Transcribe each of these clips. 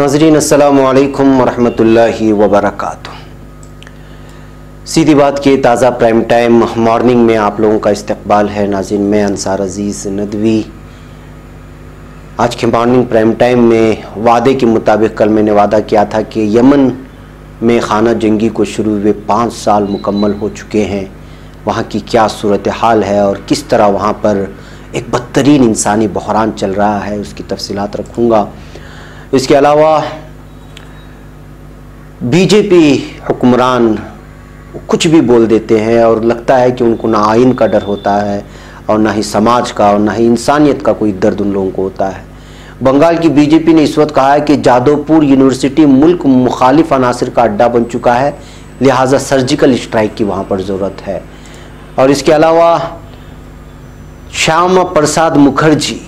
ناظرین، السلام علیکم ورحمۃ اللہ وبرکاتہ۔ سیدھی بات کے تازہ پرائم ٹائم مارننگ میں آپ لوگوں کا استقبال ہے۔ ناظرین، میں انصار عزیز ندوی۔ آج کے مارننگ پرائم ٹائم میں وعدے کے مطابق کل میں نے وعدہ کیا تھا کہ یمن میں خانہ جنگی کو شروع ہوئے پانچ سال مکمل ہو چکے ہیں۔ وہاں کی کیا صورتحال ہے اور کس طرح وہاں پر ایک بدترین انسانی بحران چل رہا ہے، اس کی تفصیلات رکھوں گا۔ اس کے علاوہ بی جے پی حکمران کچھ بھی بول دیتے ہیں اور لگتا ہے کہ ان کو نہ آئین کا ڈر ہوتا ہے اور نہ ہی سماج کا اور نہ ہی انسانیت کا کوئی درد ان لوگوں کو ہوتا ہے۔ بنگال کی بی جے پی نے اس وقت کہا ہے کہ جادو پور یونیورسٹی ملک مخالف عناصر کا اڈا بن چکا ہے، لہٰذا سرجیکل اسٹرائک کی وہاں پر ضرورت ہے۔ اور اس کے علاوہ شیام پرساد مکھرجی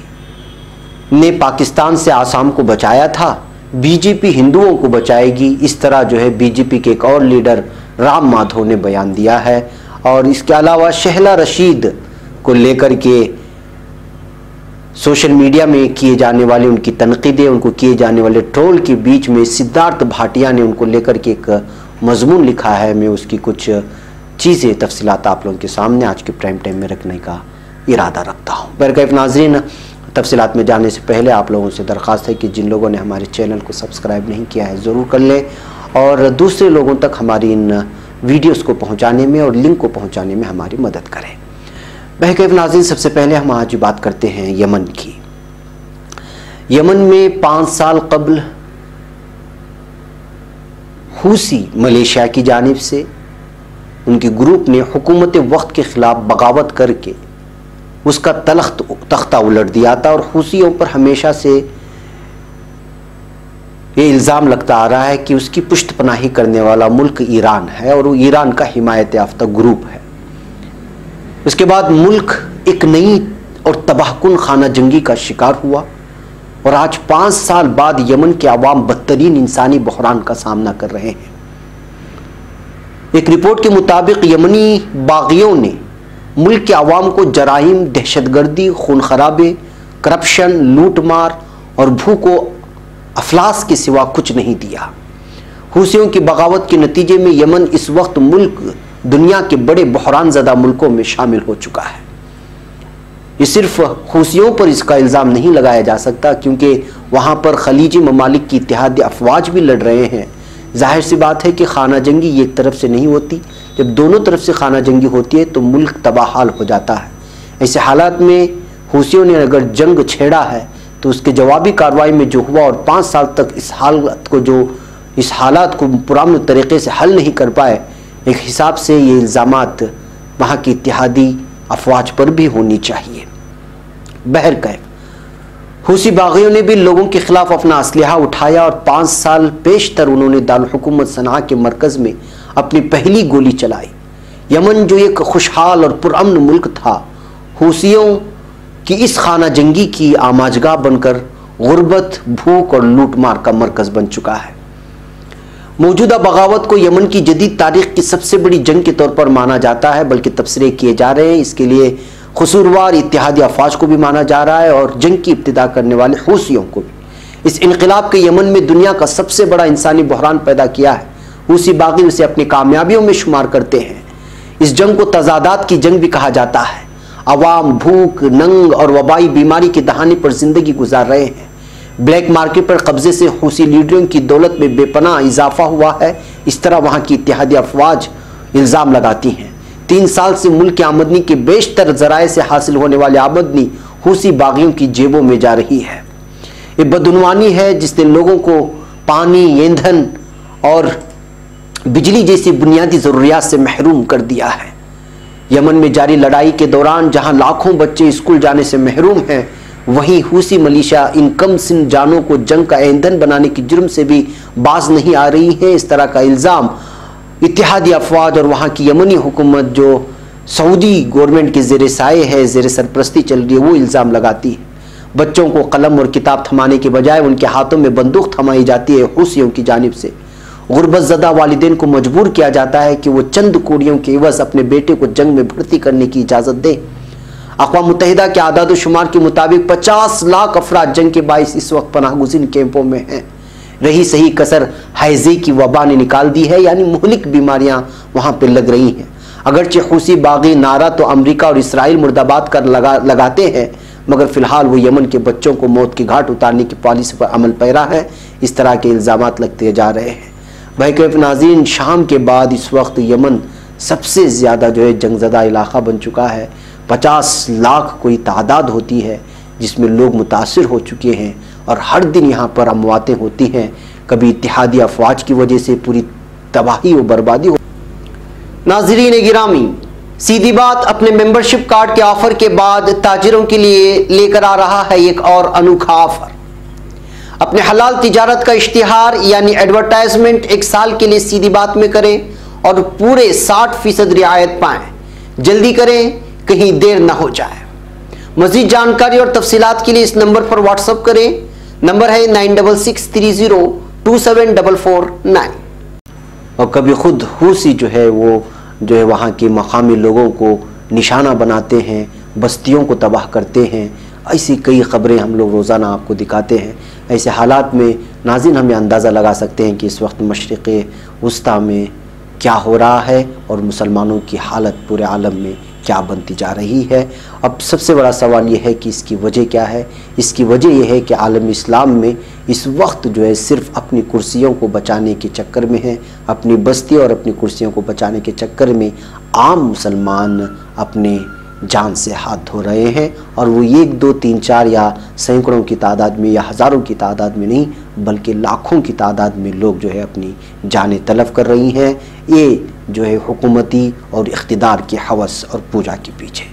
نے پاکستان سے آسام کو بچایا تھا بی جے پی ہندوؤں کو بچائے گی۔ اس طرح جو ہے بی جے پی کے ایک اور لیڈر رام مادھو نے بیان دیا ہے۔ اور اس کے علاوہ شہلا رشید کو لے کر کے سوشل میڈیا میں کیے جانے والے، ان کی تنقیدیں، ان کو کیے جانے والے ٹرول کے بیچ میں سدھارتھ بھاٹیا نے ان کو لے کر کے ایک مضمون لکھا ہے۔ میں اس کی کچھ چیزیں، تفصیلات آپ لوگوں کے سامنے آج کے پرائم ٹائم میں رکھنے کا ارادہ رکھتا ہوں۔ برکیف ناظرین تفصیلات میں جانے سے پہلے آپ لوگوں سے درخواست ہے کہ جن لوگوں نے ہمارے چینل کو سبسکرائب نہیں کیا ہے ضرور کر لیں اور دوسرے لوگوں تک ہماری ان ویڈیوز کو پہنچانے میں اور لنک کو پہنچانے میں ہماری مدد کریں۔ بحقیف ناظرین سب سے پہلے ہم آج بات کرتے ہیں یمن کی۔ یمن میں پانچ سال قبل حوثی ملیشیا کی جانب سے ان کے گروپ نے حکومت وقت کے خلاف بغاوت کر کے اس کا تلخت تختہ الٹ دیا تھا اور حوثیوں پر ہمیشہ سے یہ الزام لگتا آ رہا ہے کہ اس کی پشت پناہی کرنے والا ملک ایران ہے اور وہ ایران کا حمایت یافتہ گروپ ہے۔ اس کے بعد ملک ایک نئی اور تباہ کن خانہ جنگی کا شکار ہوا اور آج پانچ سال بعد یمن کے عوام بدترین انسانی بحران کا سامنا کر رہے ہیں۔ ایک رپورٹ کے مطابق یمنی باغیوں نے ملک کے عوام کو جرائم، دہشت گردی، خون خرابے، کرپشن، لوٹ مار اور بھوک و افلاس کے سوا کچھ نہیں دیا۔ حوثیوں کی بغاوت کے نتیجے میں یمن اس وقت ملک دنیا کے بڑے بحران زدہ ملکوں میں شامل ہو چکا ہے۔ یہ صرف حوثیوں پر اس کا الزام نہیں لگایا جا سکتا کیونکہ وہاں پر خلیجی ممالک کی اتحادی افواج بھی لڑ رہے ہیں۔ ظاہر سی بات ہے کہ خانہ جنگی ایک طرف سے نہیں ہوتی، جب دونوں طرف سے خانہ جنگی ہوتی ہے تو ملک تباہ حال ہو جاتا ہے۔ ایسے حالات میں حوثیوں نے اگر جنگ چھیڑا ہے تو اس کے جوابی کاروائی میں جو ہوا اور پانچ سال تک اس حالت کو جو اس حالات کو پرامن طریقے سے حل نہیں کر پائے، ایک حساب سے یہ الزامات وہاں کی اتحادی افواج پر بھی ہونی چاہیے۔ بہر حوثی باغیوں نے بھی لوگوں کے خلاف اپنا اسلحہ اٹھایا اور پانچ سال پیشتر انہوں نے دارالحکومت صنع کے مرکز میں اپنی پہلی گولی چلائی۔ یمن جو ایک خوشحال اور پرامن ملک تھا، حوثیوں کی اس خانہ جنگی کی آماجگاہ بن کر غربت، بھوک اور لوٹ مار کا مرکز بن چکا ہے۔ موجودہ بغاوت کو یمن کی جدید تاریخ کی سب سے بڑی جنگ کے طور پر مانا جاتا ہے، بلکہ تبصرے کیے جا رہے ہیں۔ اس کے لیے خصوروار اتحادی افواج کو بھی مانا جا رہا ہے اور جنگ کی ابتدا کرنے والے حوثیوں کو بھی۔ اس انقلاب کے یمن میں دنیا کا سب سے بڑا انسانی بحران پیدا کیا ہے۔ حوثی باغی اسے اپنی کامیابیوں میں شمار کرتے ہیں۔ اس جنگ کو تضادات کی جنگ بھی کہا جاتا ہے۔ عوام، بھوک، ننگ اور وبائی بیماری کی دہانی پر زندگی گزار رہے ہیں۔ بلیک مارکیٹ پر قبضے سے حوثی لیڈروں کی دولت میں بے پناہ اضافہ ہوا ہے۔ اس طرح وہاں کی اتحادی افواج الزام لگاتی ہیں۔ تین سال سے ملک کی آمدنی کے بیشتر ذرائع سے حاصل ہونے والے آمدنی حوثی باغیوں کی جیبوں میں جا رہی ہے۔ یہ بدعنوانی ہے جس نے لوگوں کو پانی، ایندھن اور بجلی جیسی بنیادی ضروریات سے محروم کر دیا ہے۔ یمن میں جاری لڑائی کے دوران جہاں لاکھوں بچے اسکول جانے سے محروم ہیں، وہیں حوثی ملیشہ ان کم سن جانوں کو جنگ کا ایندھن بنانے کی جرم سے بھی باز نہیں آ رہی ہے اس طرح کا الزام اتحادی افواج اور وہاں کی یمنی حکومت جو سعودی گورنمنٹ کے زیر سائے ہے، زیر سرپرستی چل رہی ہے، وہ الزام لگاتی ہے۔ بچوں کو قلم اور کتاب تھمانے کے بجائے ان کے ہاتھوں میں بندوق تھمائی جاتی ہے حوثیوں کی جانب سے۔ غربت زدہ والدین کو مجبور کیا جاتا ہے کہ وہ چند کوڑیوں کے عوض اپنے بیٹے کو جنگ میں بھرتی کرنے کی اجازت دیں۔ اقوام متحدہ کے عدد و شمار کے مطابق پچاس لاکھ افراد جنگ کے باعث اس وقت پناہ گزین کیمپوں میں ہیں۔ رہی صحیح کسر حیضے کی وبا نے نکال دی ہے یعنی مہلک بیماریاں وہاں پہ لگ رہی ہیں۔ اگرچہ خوصی باغی نعرہ تو امریکہ اور اسرائیل مردباد کر لگا، لگاتے ہیں، مگر فی الحال وہ یمن کے بچوں کو موت کی گھاٹ اتارنے کی پالیسی پر عمل پیرا ہے۔ اس طرح کے الزامات لگتے جا رہے ہیں۔ بحقیف ناظرین، شام کے بعد اس وقت یمن سب سے زیادہ جو ہے جنگ زدہ علاقہ بن چکا ہے۔ پچاس لاکھ کوئی تعداد ہوتی ہے۔ جس میں لوگ متاثر ہو چکے ہیں اور ہر دن یہاں پر امواتیں ہوتی ہیں، کبھی اتحادی افواج کی وجہ سے پوری تباہی و بربادی ہو ناظرین گرامی، سیدھی بات اپنے ممبرشپ کارڈ کے آفر کے بعد تاجروں کے لیے لے کر آ رہا ہے ایک اور انوکھا آفر۔ اپنے حلال تجارت کا اشتہار یعنی ایڈورٹائزمنٹ ایک سال کے لیے سیدھی بات میں کریں اور پورے ساٹھ فیصد رعایت پائیں۔ جلدی کریں، کہیں دیر نہ ہو جائے۔ مزید جانکاری اور تفصیلات کے لیے اس نمبر پر واٹس اپ کریں۔ نمبر ہے nine double six three zero two seven double four nine. اور کبھی خود حوثی جو ہے وہ جو ہے وہاں کے مقامی لوگوں کو نشانہ بناتے ہیں، بستیوں کو تباہ کرتے ہیں۔ ایسی کئی خبریں ہم لوگ روزانہ آپ کو دکھاتے ہیں۔ ایسے حالات میں ناظرین ہمیں اندازہ لگا سکتے ہیں کہ اس وقت مشرق وسطی میں کیا ہو رہا ہے اور مسلمانوں کی حالت پورے عالم میں کیا بنتی جا رہی ہے۔ اب سب سے بڑا سوال یہ ہے کہ اس کی وجہ کیا ہے۔ اس کی وجہ یہ ہے کہ عالم اسلام میں اس وقت جو ہے صرف اپنی کرسیوں کو بچانے کے چکر میں ہے اپنی بستی اور اپنی کرسیوں کو بچانے کے چکر میں عام مسلمان اپنے جان سے ہاتھ دھو رہے ہیں۔ اور وہ ایک، دو، تین، چار یا سینکڑوں کی تعداد میں یا ہزاروں کی تعداد میں نہیں، بلکہ لاکھوں کی تعداد میں لوگ جو ہے اپنی جانیں طلب کر رہی ہیں۔ یہ جو ہے حکومتی اور اقتدار کی حوث اور پوجا کے پیچھے۔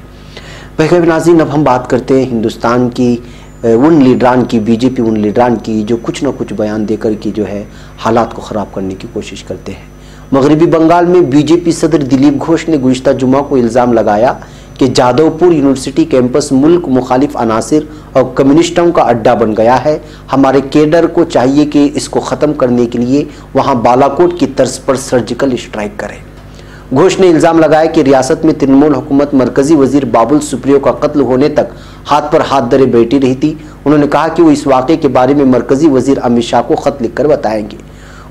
بحق ناظرین، اب ہم بات کرتے ہیں ہندوستان کی ان لیڈران کی، بی جے پی ان لیڈران کی، جو کچھ نہ کچھ بیان دے کر کی جو ہے حالات کو خراب کرنے کی کوشش کرتے ہیں۔ مغربی بنگال میں بی جے پی صدر دلیپ گھوش نے گزشتہ جمعہ کو الزام لگایا کہ جادو پور یونیورسٹی کیمپس ملک مخالف عناصر اور کمیونسٹوں کا اڈا بن گیا ہے۔ ہمارے کیڈر کو چاہیے کہ اس کو ختم کرنے کے لیے وہاں بالاکوٹ کی طرز پر سرجیکل اسٹرائک کریں۔ گھوش نے الزام لگایا کہ ریاست میں ترنمول حکومت مرکزی وزیر بابل سپریو کا قتل ہونے تک ہاتھ پر ہاتھ درے بیٹھی رہی تھی۔ انہوں نے کہا کہ وہ اس واقعے کے بارے میں مرکزی وزیر امت شاہ کو خط لکھ کر بتائیں گے۔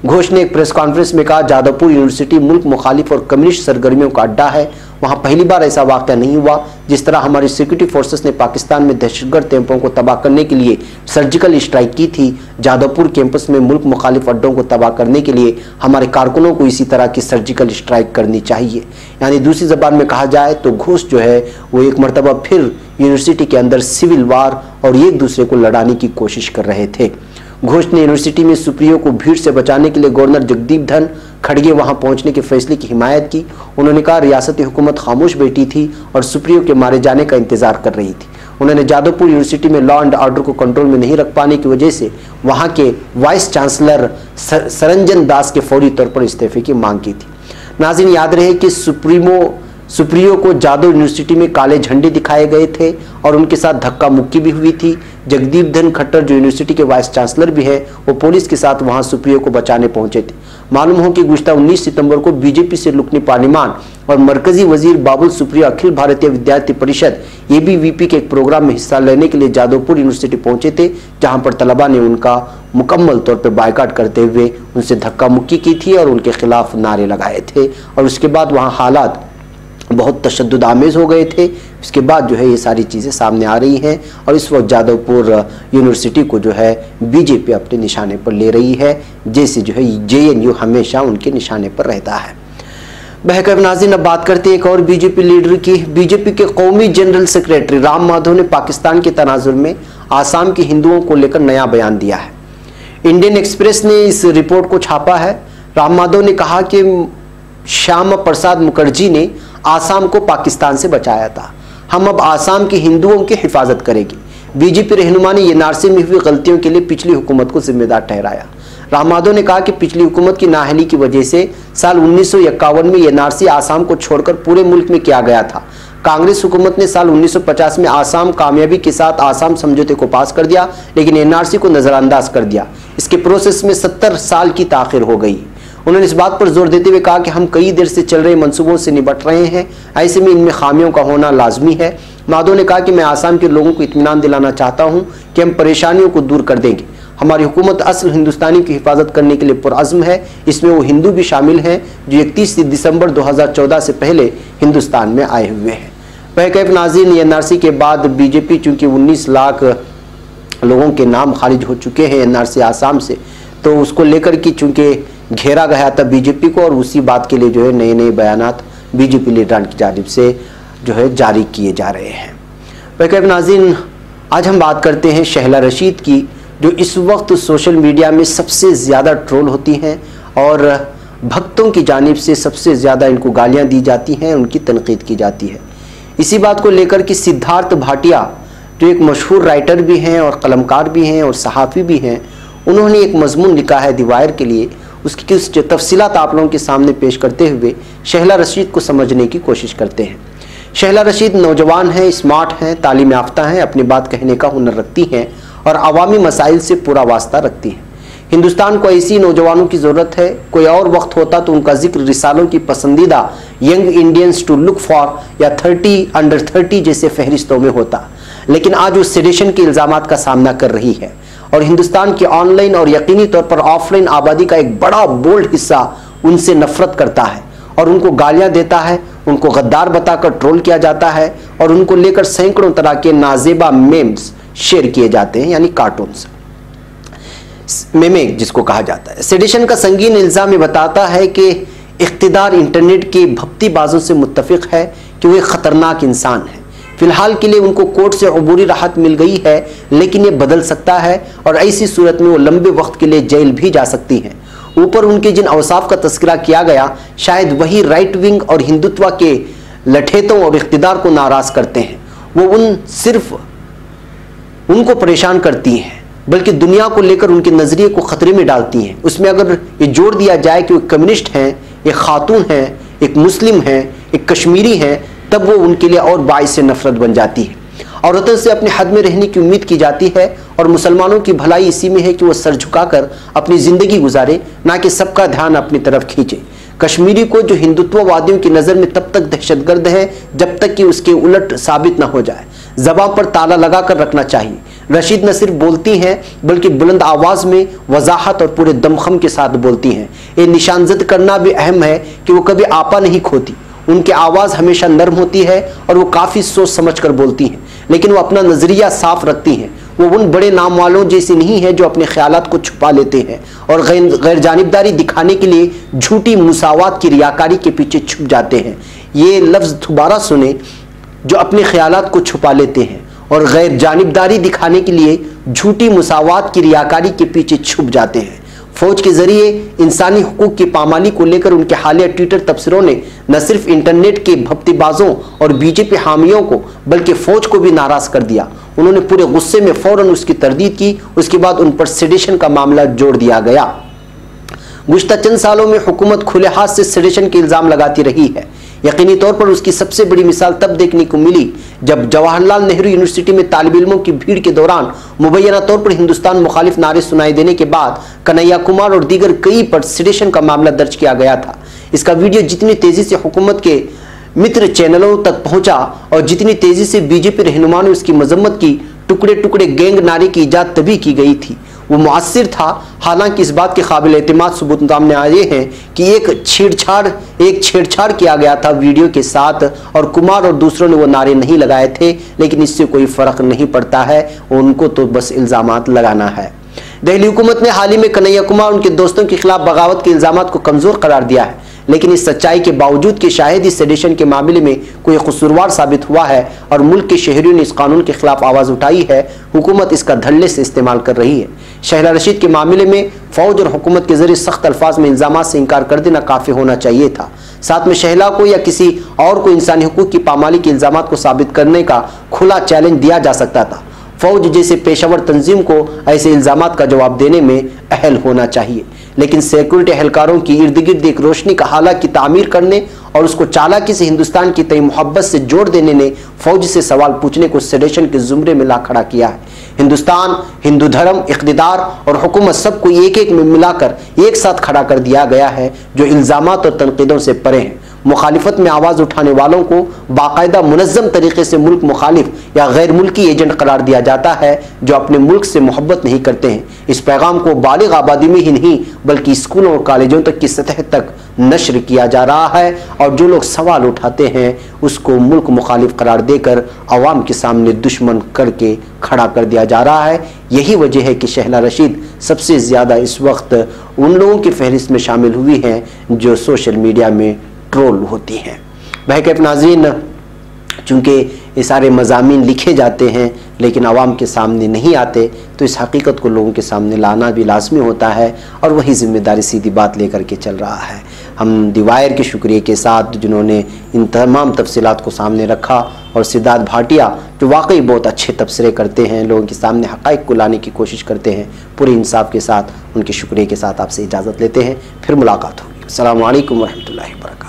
گھوش نے ایک پریس کانفرنس میں کہا جادو پور یونیورسٹی ملک مخالف اور کمیونسٹ سرگرمیوں کا اڈا ہے۔ وہاں پہلی بار ایسا واقعہ نہیں ہوا جس طرح ہماری سیکورٹی فورسز نے پاکستان میں دہشت گرد کیمپوں کو تباہ کرنے کے لیے سرجیکل اسٹرائک کی تھی۔ جادو پور کیمپس میں ملک مخالف اڈوں کو تباہ کرنے کے لیے ہمارے کارکنوں کو اسی طرح کی سرجیکل اسٹرائک کرنی چاہیے۔ یعنی دوسری زبان میں کہا جائے تو گھوس جو ہے وہ ایک مرتبہ پھر یونیورسٹی کے اندر سول وار اور ایک دوسرے کو لڑانے کی کوشش کر رہے تھے۔ گھوش نے یونیورسٹی میں سپریو کو بھیڑ سے بچانے کے لیے گورنر جگدیپ دھن کھڑگے وہاں پہنچنے کے فیصلے کی حمایت کی۔ انہوں نے کہا، ریاستی حکومت خاموش بیٹھی تھی اور سپریو کے مارے جانے کا انتظار کر رہی تھی۔ انہوں نے جادو پور یونیورسٹی میں لا اینڈ آرڈر کو کنٹرول میں نہیں رکھ پانے کی وجہ سے وہاں کے وائس چانسلر سرنجن داس کے فوری طور پر استعفے کی مانگ کی تھی۔ ناظرین، یاد رہے کہ سپریمو، سپریو کو جادو یونیورسٹی میں کالے جھنڈے دکھائے گئے تھے اور ان کے ساتھ دھکا مکی بھی ہوئی تھی۔ جگدیپ دھن کھٹر، جو یونیورسٹی کے وائس چانسلر بھی ہے وہ پولیس کے ساتھ وہاں سپریو کو بچانے پہنچے تھے۔ معلوم ہو کہ گزشتہ انیس ستمبر کو بی جے پی سے لکنی پارلیمان اور مرکزی وزیر بابل سپریو اکھل بھارتیہ ودیارتھی پریشد اے بی وی پی کے ایک پروگرام میں حصہ لینے کے لیے جادو پور یونیورسٹی پہنچے تھے، جہاں پر طلبہ نے ان کا مکمل طور پر بائیکاٹ کرتے ہوئے ان سے دھکا مکی کی تھی اور ان کے خلاف نعرے لگائے تھے اور اس کے بعد وہاں حالات بہت تشدد آمیز ہو گئے تھے۔ اس کے بعد جو ہے یہ ساری چیزیں سامنے آ رہی ہیں اور اس وقت جادو پور یونیورسٹی کو جو ہے بی جے پی اپنے نشانے پر لے رہی ہے، جیسے جو ہے جے این یو ہمیشہ ان کے نشانے پر رہتا ہے۔ بحقب ناظرین، اب بات کرتے ہیں ایک اور بی جے پی لیڈر کی۔ بی جے پی کے قومی جنرل سیکریٹری رام مادھو نے پاکستان کے تناظر میں آسام کے ہندوؤں کو لے کر نیا بیان دیا ہے۔ انڈین ایکسپریس نے اس رپورٹ کو چھاپا ہے۔ رام مادھو نے کہا کہ شیام پرساد مکرجی نے آسام کو پاکستان سے بچایا تھا۔ ہم اب آسام کے ہندوؤں کی حفاظت کریں گے۔ بی جے پی رہنما نے یہ نارسی میں ہوئی غلطیوں کے لیے پچھلی حکومت کو ذمہ دار ٹھہرایا۔ رامادو نے کہا کہ پچھلی حکومت کی ناہلی کی وجہ سے سال انیس سو اکاون میں یہ نارسی آسام کو چھوڑ کر پورے ملک میں کیا گیا تھا۔ کانگریس حکومت نے سال انیس سو پچاس میں آسام کامیابی کے ساتھ آسام سمجھوتے کو پاس کر دیا، لیکن این آر سی کو نظر انداز کر دیا۔ اس کے پروسیس میں ستر سال کی تاخیر ہو گئی۔ انہوں نے اس بات پر زور دیتے ہوئے کہا کہ ہم کئی دیر سے چل رہے منصوبوں سے نبٹ رہے ہیں، ایسے میں ان میں خامیوں کا ہونا لازمی ہے۔ مادو نے کہا کہ میں آسام کے لوگوں کو اطمینان دلانا چاہتا ہوں کہ ہم پریشانیوں کو دور کر دیں گے۔ ہماری حکومت اصل ہندوستانی کی حفاظت کرنے کے لیے پرعزم ہے۔ اس میں وہ ہندو بھی شامل ہیں جو اکتیس دسمبر دو ہزار چودہ سے پہلے ہندوستان میں آئے ہوئے ہیں۔ بحقیف ناظرین این آر سی کے بعد بی جے پی، چونکہ انیس لاکھ لوگوں کے نام خارج ہو چکے ہیں این آر سی آسام سے، تو اس کو لے کر کی چونکہ گھیرا گیا تھا بی جے پی کو اور اسی بات کے لیے جو ہے نئے نئے بیانات بی جے پی لیڈران کی جانب سے جو ہے جاری کیے جا رہے ہیں۔ بحقیف ناظرین، آج ہم بات کرتے ہیں شہلہ رشید کی، جو اس وقت سوشل میڈیا میں سب سے زیادہ ٹرول ہوتی ہیں اور بھکتوں کی جانب سے سب سے زیادہ ان کو گالیاں دی جاتی ہیں، ان کی تنقید کی جاتی ہے۔ اسی بات کو لے کر کہ سدھارتھ بھاٹیا، جو ایک مشہور رائٹر بھی ہیں اور قلمکار بھی ہیں اور صحافی بھی ہیں، انہوں نے ایک مضمون لکھا ہے دیوائر کے لیے۔ اس کی تفصیلات آپ لوگوں کے سامنے پیش کرتے ہوئے شہلہ رشید کو سمجھنے کی کوشش کرتے ہیں۔ شہلہ رشید نوجوان ہیں اسمارٹ ہیں، تعلیم یافتہ ہیں، اپنی بات کہنے کا ہنر رکھتی ہیں اور عوامی مسائل سے پورا واسطہ رکھتی ہیں۔ ہندوستان کو ایسی نوجوانوں کی ضرورت ہے، کوئی اور وقت ہوتا تو ان کا ذکر رسالوں کی پسندیدہ young Indians to look for یا تھرٹی انڈر تھرٹی جیسے فہرستوں میں ہوتا۔ لیکن آج وہ سیڈیشن کے الزامات کا سامنا کر رہی ہے۔ اور ہندوستان کی آن لائن اور یقینی طور پر آف لائن آبادی کا ایک بڑا بولڈ حصہ ان سے نفرت کرتا ہے اور ان کو گالیاں دیتا ہے، ان کو غدار بتا کر ٹرول کیا جاتا ہے اور ان کو لے کر سینکڑوں طرح کے نازیبا میمز شیئر کیے جاتے ہیں یعنی کارٹونز۔ میمیک جس کو کہا جاتا ہے۔ سیڈیشن کا سنگین الزام یہ بتاتا ہے کہ اقتدار انٹرنیٹ کی بھپتی بازوں سے متفق ہے کہ وہ ایک خطرناک انسان ہے۔ فی الحال کے لیے ان کو کورٹ سے عبوری راحت مل گئی ہے، لیکن یہ بدل سکتا ہے اور ایسی صورت میں وہ لمبے وقت کے لیے جیل بھی جا سکتی ہیں۔ اوپر ان کے جن اوصاف کا تذکرہ کیا گیا، شاید وہی رائٹ ونگ اور ہندوتوا کے لٹھیتوں اور اقتدار کو ناراض کرتے ہیں۔ وہ ان صرف ان کو پریشان کرتی ہیں، بلکہ دنیا کو لے کر ان کے نظریے کو خطرے میں ڈالتی ہیں۔ اس میں اگر یہ جوڑ دیا جائے کہ وہ کمیونسٹ ہیں، ایک خاتون ہیں، ایک مسلم ہیں، ایک کشمیری ہیں تب وہ ان کے لیے اور باعث نفرت بن جاتی ہے۔ عورتوں سے اپنے حد میں رہنے کی امید کی جاتی ہے اور مسلمانوں کی بھلائی اسی میں ہے کہ وہ سر جھکا کر اپنی زندگی گزارے، نہ کہ سب کا دھیان اپنی طرف کھینچے۔ کشمیری کو جو ہندوتو وادیوں کی نظر میں تب تک دہشت گرد ہے جب تک کہ اس کے الٹ ثابت نہ ہو جائے۔ زبان پر تالا لگا کر رکھنا چاہیے۔ رشید نہ صرف بولتی ہیں، بلکہ بلند آواز میں وضاحت اور پورے دمخم کے ساتھ بولتی ہیں۔ یہ نشانزد کرنا بھی اہم ہے کہ وہ کبھی آپا نہیں کھوتی۔ ان کی آواز ہمیشہ نرم ہوتی ہے اور وہ کافی سوچ سمجھ کر بولتی ہیں۔ لیکن وہ اپنا نظریہ صاف رکھتی ہیں۔ وہ ان بڑے نام والوں جیسی نہیں ہے جو اپنے خیالات کو چھپا لیتے ہیں اور غیر جانبداری دکھانے کے لیے جھوٹی مساوات کی ریاکاری کے پیچھے چھپ جاتے ہیں۔ یہ لفظ دوبارہ سنیں جو اپنے خیالات کو چھپا لیتے ہیں اور غیر جانبداری دکھانے کے لیے جھوٹی مساوات کی ریاکاری کے پیچھے چھپ جاتے ہیں۔ فوج کے ذریعے انسانی حقوق کی پامالی کو لے کر ان کے حالیہ ٹویٹر تبصروں نے نہ صرف انٹرنیٹ کے بھپتی بازوں اور بی جے پی حامیوں کو، بلکہ فوج کو بھی ناراض کر دیا۔ انہوں نے پورے غصے میں فوراً اس کی تردید کی، اس کے بعد ان پر سیڈیشن کا معاملہ جوڑ دیا گیا۔ گزشتہ چند سالوں میں حکومت کھلے ہاتھ سے سیڈیشن کے الزام لگاتی رہی ہے۔ یقینی طور پر اس کی سب سے بڑی مثال تب دیکھنے کو ملی جب جواہر لال نہرو یونیورسٹی میں طالب علموں کی بھیڑ کے دوران مبینہ طور پر ہندوستان مخالف نعرے سنائے دینے کے بعد کنیا کمار اور دیگر کئی پر سیڈیشن کا معاملہ درج کیا گیا تھا۔ اس کا ویڈیو جتنی تیزی سے حکومت کے متر چینلوں تک پہنچا اور جتنی تیزی سے بی جے پی رہنما نے اس کی مذمت کی ٹکڑے ٹکڑے گینگ نعرے کی ایجاد تبھی کی گئی تھی۔ وہ مؤثر تھا حالانکہ اس بات کے قابل اعتماد ثبوت سامنے آئے ہیں کہ ایک چھیڑ چھاڑ ایک چھیڑ چھاڑ کیا گیا تھا ویڈیو کے ساتھ اور کمار اور دوسروں نے وہ نعرے نہیں لگائے تھے، لیکن اس سے کوئی فرق نہیں پڑتا ہے، ان کو تو بس الزامات لگانا ہے۔ دہلی حکومت نے حال ہی میں کنیا کمار، ان کے دوستوں کے خلاف بغاوت کے الزامات کو کمزور قرار دیا ہے۔ لیکن اس سچائی کے باوجود کہ شاہد اس سیڈیشن کے معاملے میں کوئی قصوروار ثابت ہوا ہے اور ملک کے شہریوں نے اس قانون کے خلاف آواز اٹھائی ہے، حکومت اس کا دھلے سے استعمال کر رہی ہے۔ شہرہ رشید کے معاملے میں فوج اور حکومت کے ذریعے سخت الفاظ میں الزامات سے انکار کر دینا کافی ہونا چاہیے تھا۔ ساتھ میں شہلا کو یا کسی اور کو انسانی حقوق کی پامالی کے الزامات کو ثابت کرنے کا کھلا چیلنج دیا جا سکتا تھا۔ فوج جیسے پیشاور تنظیم کو ایسے الزامات کا جواب دینے میں اہل ہونا چاہیے۔ لیکن سیکورٹی اہلکاروں کی ارد گرد ایک روشنی کا حالہ کی تعمیر کرنے اور اس کو چالاکی سے ہندوستان کی تئی محبت سے جوڑ دینے نے فوج سے سوال پوچھنے کو سیڈیشن کے زمرے میں لا کھڑا کیا ہے۔ ہندوستان، ہندو دھرم، اقتدار اور حکومت سب کو ایک ایک میں ملا کر ایک ساتھ کھڑا کر دیا گیا ہے جو الزامات اور تنقیدوں سے پرے ہیں۔ مخالفت میں آواز اٹھانے والوں کو باقاعدہ منظم طریقے سے ملک مخالف یا غیر ملکی ایجنٹ قرار دیا جاتا ہے جو اپنے ملک سے محبت نہیں کرتے ہیں۔ اس پیغام کو بالغ آبادی میں ہی نہیں بلکہ اسکولوں اور کالجوں تک کی سطح تک نشر کیا جا رہا ہے اور جو لوگ سوال اٹھاتے ہیں اس کو ملک مخالف قرار دے کر عوام کے سامنے دشمن کر کے کھڑا کر دیا جا رہا ہے۔ یہی وجہ ہے کہ شہلا رشید سب سے زیادہ اس وقت ان لوگوں کی فہرست میں شامل ہوئی ہیں جو سوشل میڈیا میں ٹرول ہوتی ہیں۔ بحق ناظرین، چونکہ یہ سارے مضامین لکھے جاتے ہیں، لیکن عوام کے سامنے نہیں آتے، تو اس حقیقت کو لوگوں کے سامنے لانا بھی لازمی ہوتا ہے اور وہی ذمہ داری سیدھی بات لے کر کے چل رہا ہے۔ ہم دیوائر کے شکریہ کے ساتھ جنہوں نے ان تمام تفصیلات کو سامنے رکھا اور سدھارتھ بھاٹیا، جو واقعی بہت اچھے تبصرے کرتے ہیں، لوگوں کے سامنے حقائق کو لانے کی کوشش کرتے ہیں، پورے انصاف کے ساتھ، ان کے شکریہ کے ساتھ آپ سے اجازت لیتے ہیں۔ پھر ملاقات ہوگی۔ السلام علیکم ورحمۃ اللہ وبرکاتہ۔